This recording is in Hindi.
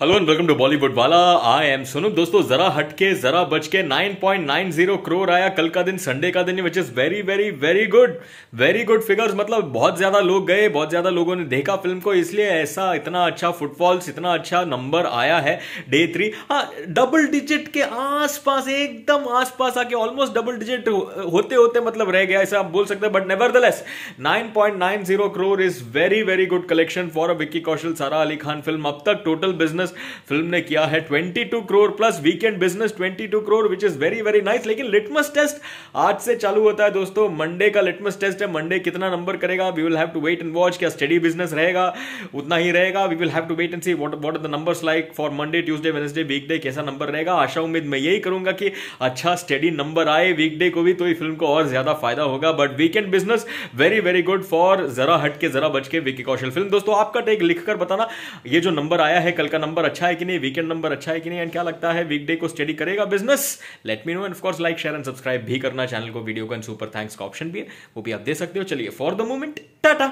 Hello and welcome to Bollywood वाला आई एम सुनो दोस्तों, जरा हटके, जरा बच के 9.90 करोड़ आया कल का दिन संडे का दिन which is very very very good very good figures मतलब बहुत ज़्यादा लोग गए, बहुत ज़्यादा लोगों ने देखा फ़िल्म को, इसलिए ऐसा इतना अच्छा फुटफॉल्स इतना अच्छा नंबर आया है डे थ्री हाँ डबल डिजिट के आसपास, एकदम आसपास आके ऑलमोस्ट डबल डिजिट होते होते मतलब रह गया, ऐसा आप बोल सकते हैं but nevertheless crore is very very good collection for Vicky Kaushal Sara Ali Khan film अब तक टोटल बिज़नेस बिज़नेस फ़िल्म ने किया है 22 crore plus weekend business 22 crore which is very very nice लेकिन लिटमस टेस्ट आज से चालू होता है दोस्तों. मंडे का लिटमस टेस्ट है. मंडे कितना नंबर करेगा? We will have to wait and watch क्या स्टडी बिज़नेस रहेगा? उतना ही रहेगा. We will have to wait and see what what are the numbers like for Monday Tuesday Wednesday weekday कैसा नंबर रहेगा? आशा, उम्मीद मैं यही करूँगा कि अच्छा स्टडी नंबर आए वीकडे को भी तो ये फ़िल्म को और ज़्यादा फ़ायदा होगा. But weekend business very very good for Zara Hatke जरा बच के विकी कौशल फ़िल्म दोस्तों, आपका टेक लिखकर बताना, ये जो नंबर आया है, कल का नंबर अच्छा है कि नहीं वीकेंड नंबर अच्छा है कि नहीं एंड क्या लगता है वीकडे को स्टडी करेगा business let me know and of course like share and subscribe भी करना चैनल को वीडियो का सुपर थैंक्स का ऑप्शन भी है, वो भी आप दे सकते हो। चलिए फॉर द मोमेंट टाटा!